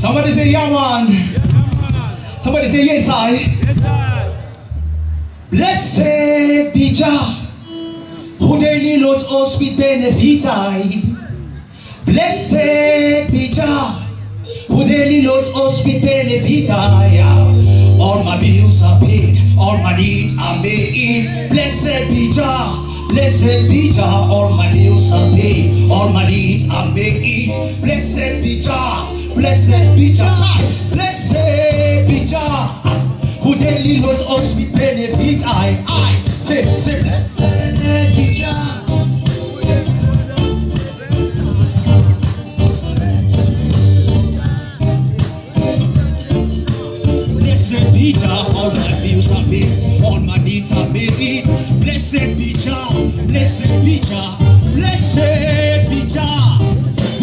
Somebody say, yeah, man. Somebody say, yes, I. Blessed be Jah, who daily loads us with benefit. Blessed be Jah, who daily loads us with benefit. All my bills are paid, all my needs are made. Blessed be Jah. Blessed be Jah, all my bills are paid, all my needs are made. Blessed be Jah, blessed be Jah, blessed be Jah, who daily loads us with benefit. I, I say, say, blessed be Jah.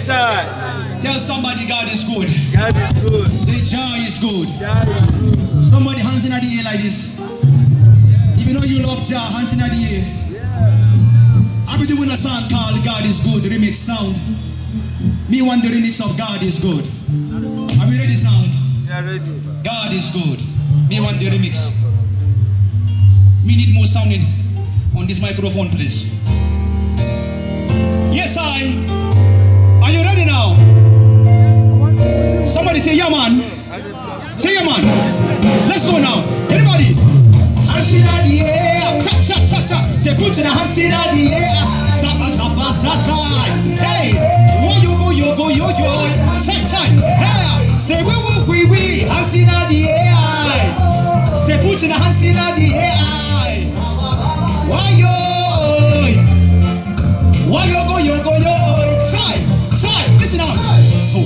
yes, sir. Tell somebody God is good. God is good. The Jah is good. God is good. Somebody hands in the air like this. If you know you love Jah, hands in the air. I'll be doing a song called God is Good remix sound. Me want the remix of God is Good. Are we ready sound? You are ready. God is good. Me want the remix. Me need more sounding on this microphone, please. Yes, I.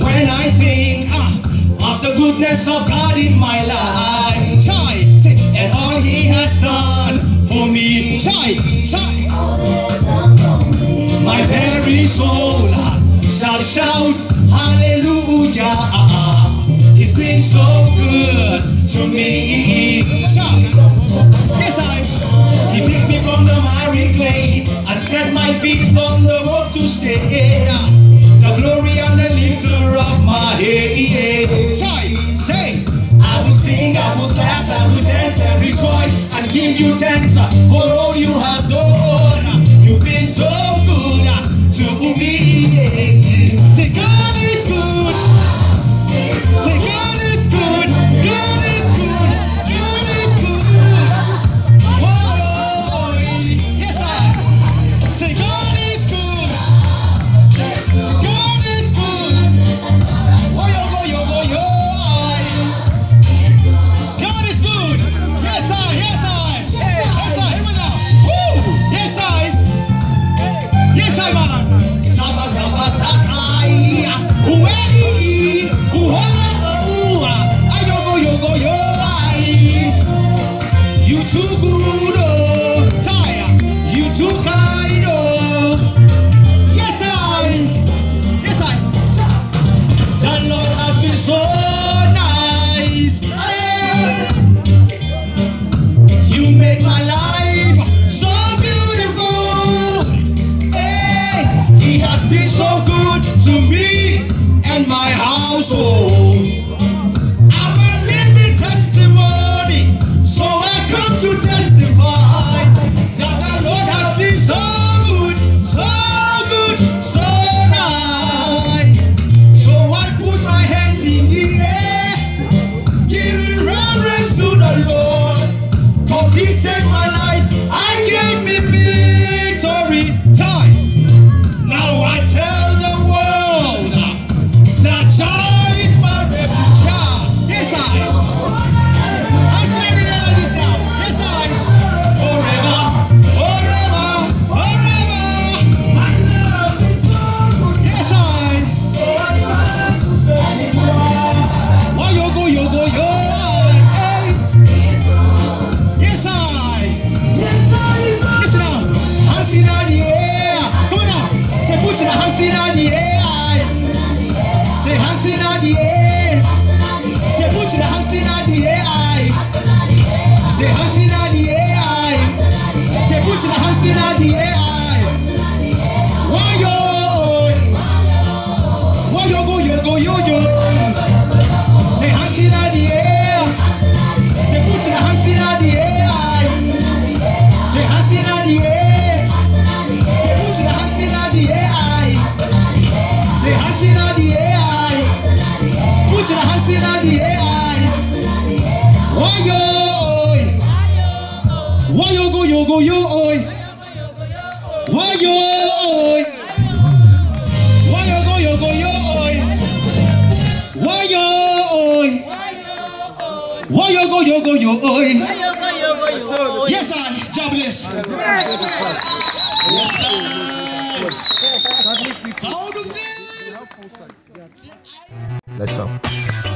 When I think ah, of the goodness of God in my life, say, and all He has done for me, try, shout hallelujah. He's been so good to me. Yes, I. He picked me from the miry clay and set my feet on the road to stay. The glory and the lifter of my head. Try, say, I will sing, I will clap, I will dance and rejoice and give you thanks for all you have air, giving reverence to your hands in the air. Why yo? Why yo go yo go yo oi? Why yo oi? Why yo go yo go yo oi? Why yo oi? Why yo go yo go yo oi? Yes I. Yes I. Do they? Let's go.